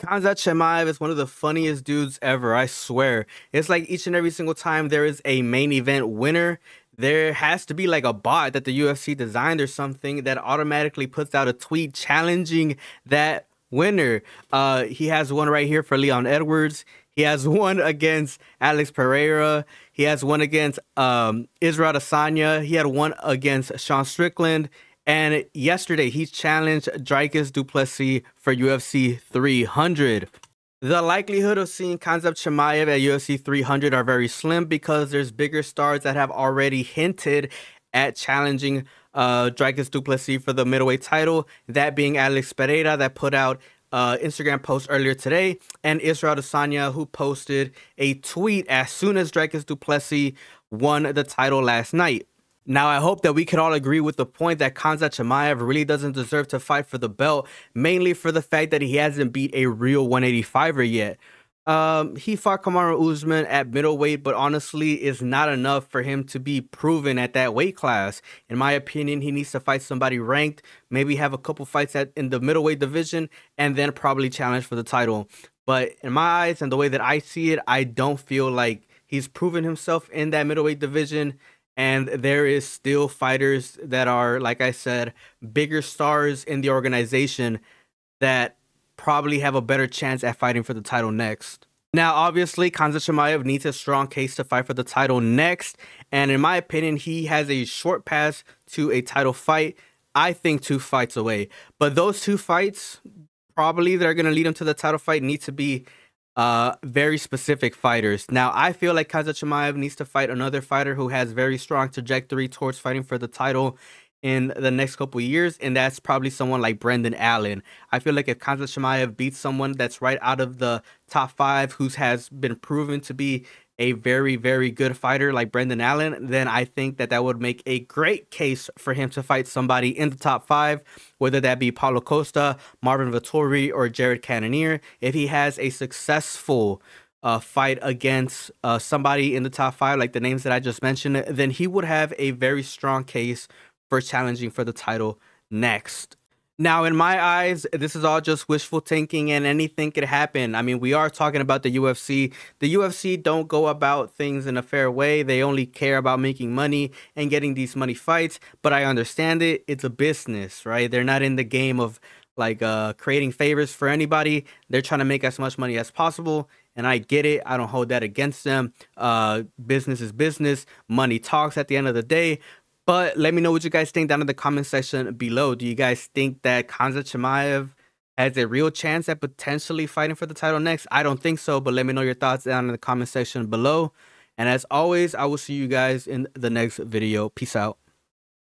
Khamzat Chimaev is one of the funniest dudes ever, I swear. It's like each and every single time there is a main event winner, there has to be like a bot that the UFC designed or something that automatically puts out a tweet challenging that winner. Uh, he has one right here for Leon Edwards. He has one against Alex Pereira. He has one against um, Israel Adesanya. He had one against Sean Strickland. And yesterday, he challenged Dricus Du Plessis for UFC 300. The likelihood of seeing Khamzat Chimaev at UFC 300 are very slim because there's bigger stars that have already hinted at challenging uh, Dricus Du Plessis for the middleweight title. That being Alex Pereira that put out uh, Instagram post earlier today, and Israel Adesanya who posted a tweet as soon as Dricus Du Plessis won the title last night. Now, I hope that we can all agree with the point that Khamzat Chimaev really doesn't deserve to fight for the belt, mainly for the fact that he hasn't beat a real 185er yet. Um, he fought Kamaru Usman at middleweight, but honestly, is not enough for him to be proven at that weight class. In my opinion, he needs to fight somebody ranked, maybe have a couple fights at in the middleweight division, and then probably challenge for the title. But in my eyes and the way that I see it, I don't feel like he's proven himself in that middleweight division and there is still fighters that are like i said bigger stars in the organization that probably have a better chance at fighting for the title next. Now obviously Khamzat Chimaev needs a strong case to fight for the title next and in my opinion he has a short pass to a title fight i think two fights away. But those two fights probably that are going to lead him to the title fight need to be uh, very specific fighters. Now, I feel like Khamzat Chimaev needs to fight another fighter who has very strong trajectory towards fighting for the title in the next couple years, and that's probably someone like Brendan Allen. I feel like if Chimaev beats someone that's right out of the top five, who has been proven to be a very, very good fighter like Brendan Allen, then I think that that would make a great case for him to fight somebody in the top five, whether that be Paulo Costa, Marvin Vettori, or Jared Cannonier. If he has a successful uh, fight against uh, somebody in the top five, like the names that I just mentioned, then he would have a very strong case for challenging for the title next. Now, in my eyes, this is all just wishful thinking and anything could happen. I mean, we are talking about the UFC. The UFC don't go about things in a fair way. They only care about making money and getting these money fights. But I understand it. It's a business, right? They're not in the game of like uh, creating favors for anybody. They're trying to make as much money as possible. And I get it. I don't hold that against them. Uh, business is business. Money talks at the end of the day. But let me know what you guys think down in the comment section below. Do you guys think that Khamzat Chimaev has a real chance at potentially fighting for the title next? I don't think so, but let me know your thoughts down in the comment section below. And as always, I will see you guys in the next video. Peace out.